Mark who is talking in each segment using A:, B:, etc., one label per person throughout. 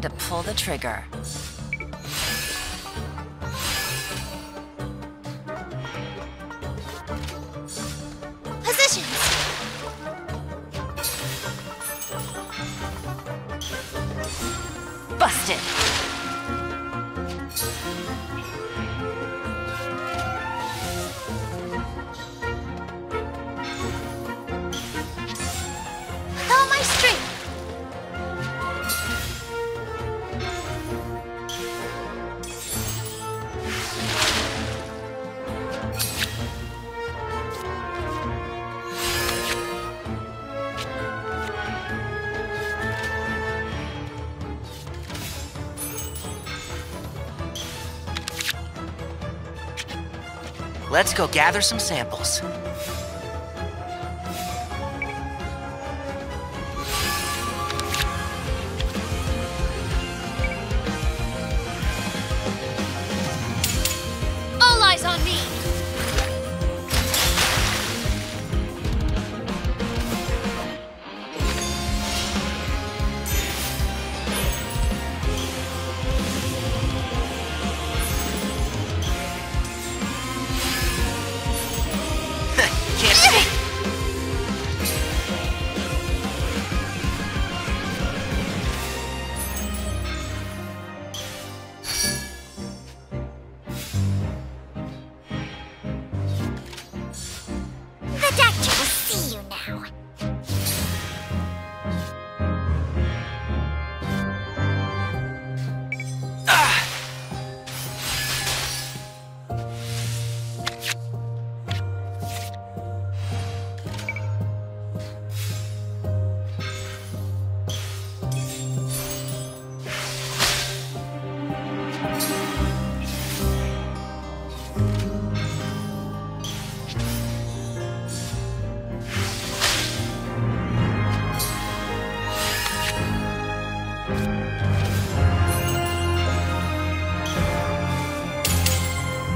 A: Time to pull the trigger.
B: Positions!
A: Busted!
C: Let's go gather some samples.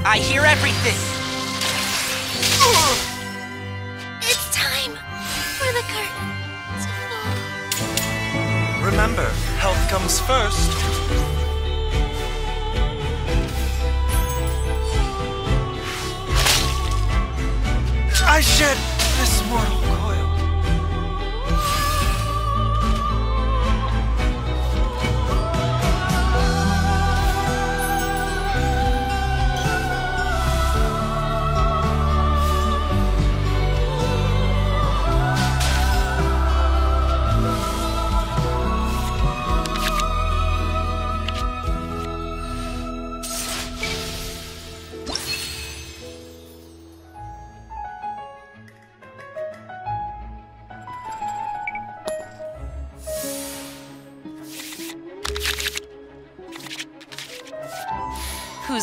C: I hear everything.
B: It's time for the curtain to fall.
D: Remember, health comes first. I shed this mortal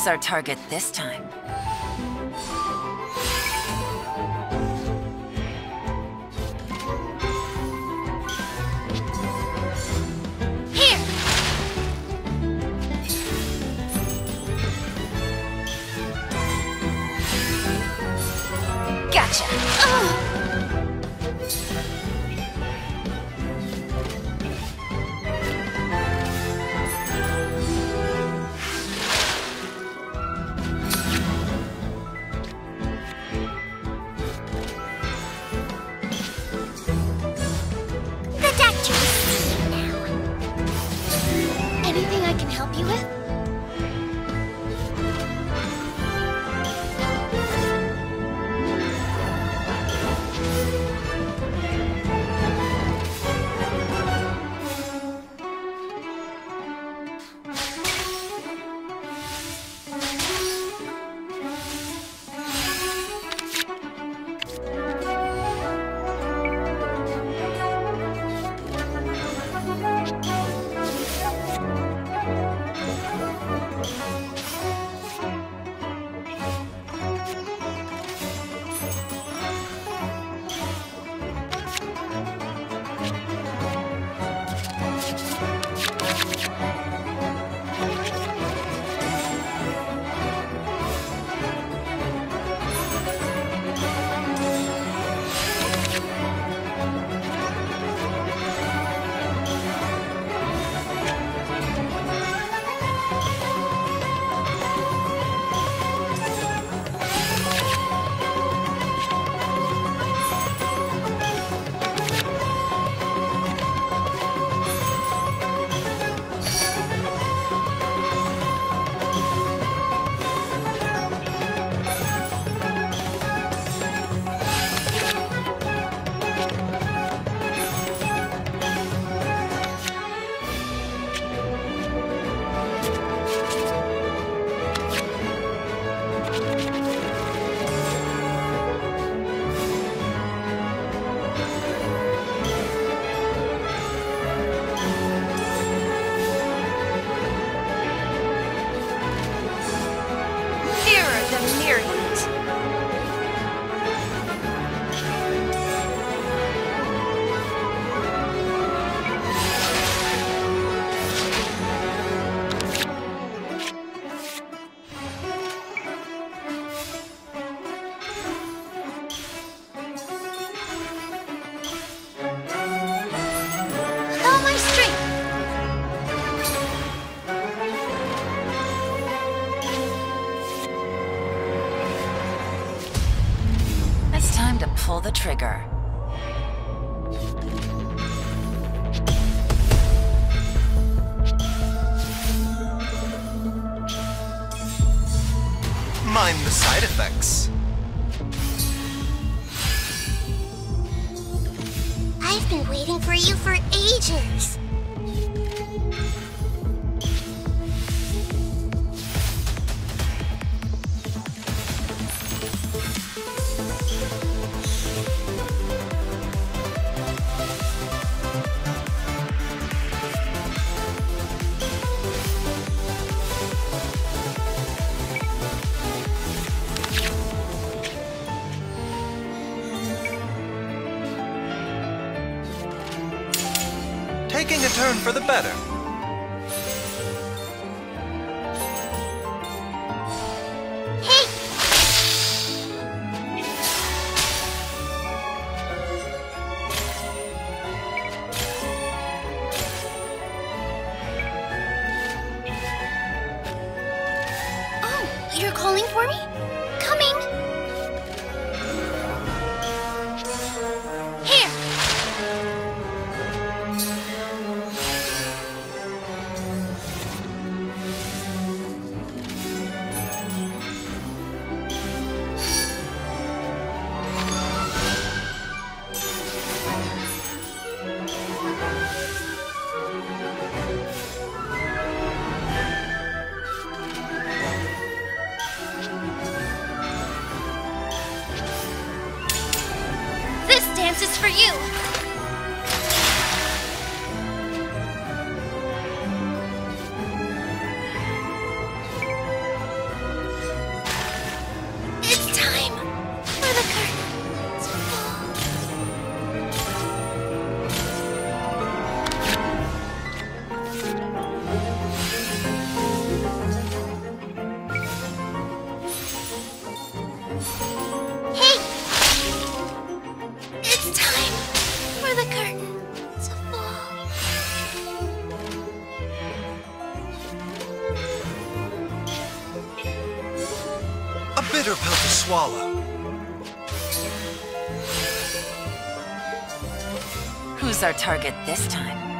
A: Our target this time? Pull the trigger.
D: Mind the side effects.
B: I've been waiting for you for ages.
D: Taking a turn for the better.
B: Oh, you're calling for me?
D: Bitter pill to swallow.
A: Who's our target this time?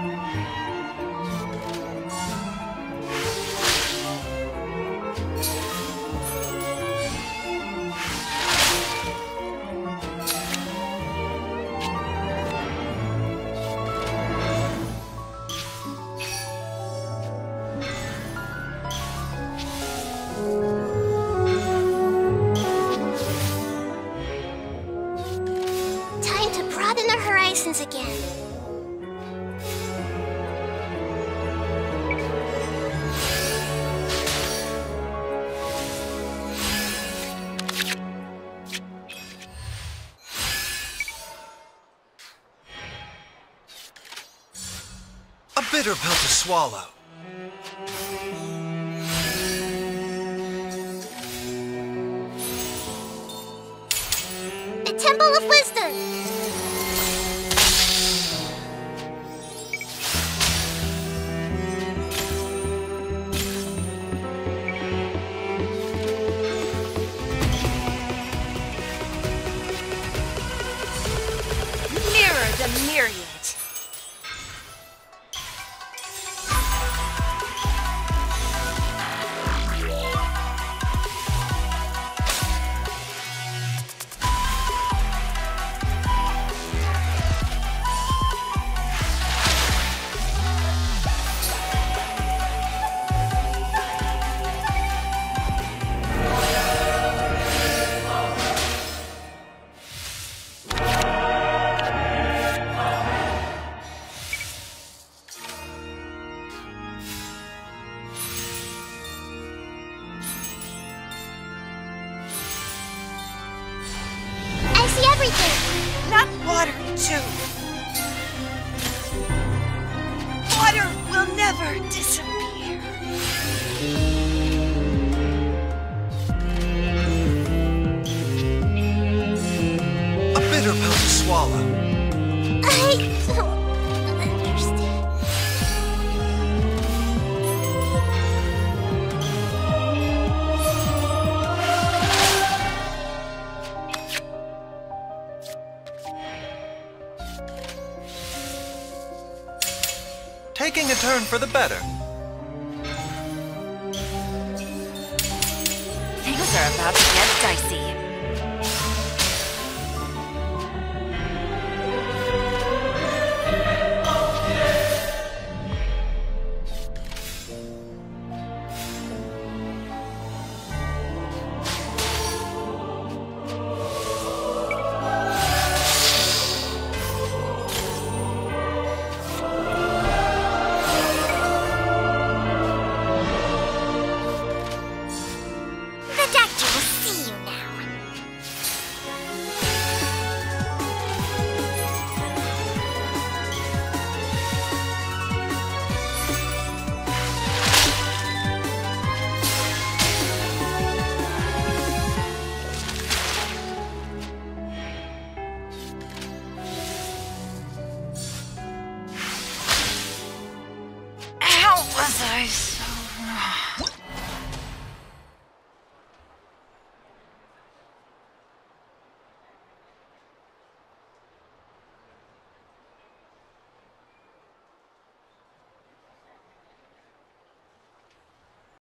D: Bitter pill to swallow.
E: Water. Water will never disappear.
D: A bitter pill to swallow.
B: I Turn
D: for the better.
A: Things are about to get dicey. How